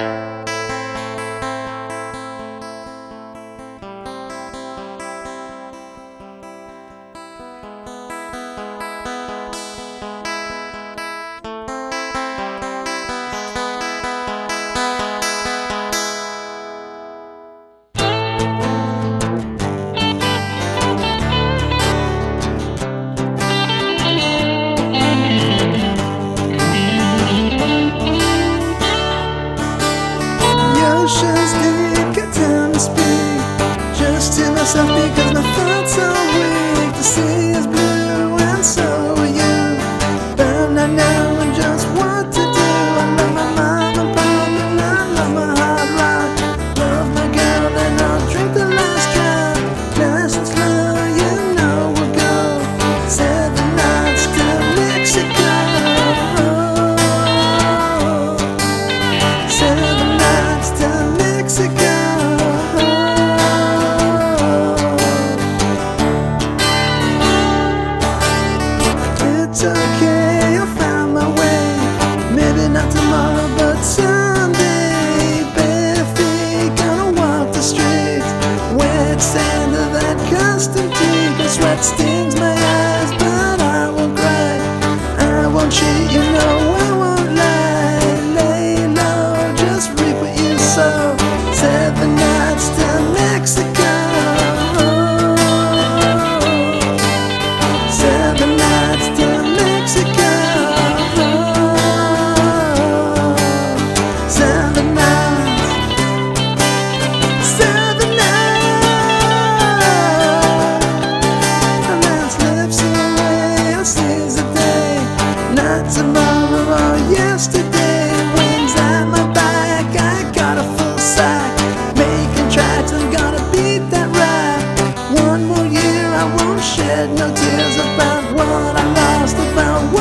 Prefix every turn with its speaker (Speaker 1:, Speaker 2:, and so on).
Speaker 1: Bye. emotions deep, can tell to speak. Just tell myself because still I won't shed no tears about what I lost, about what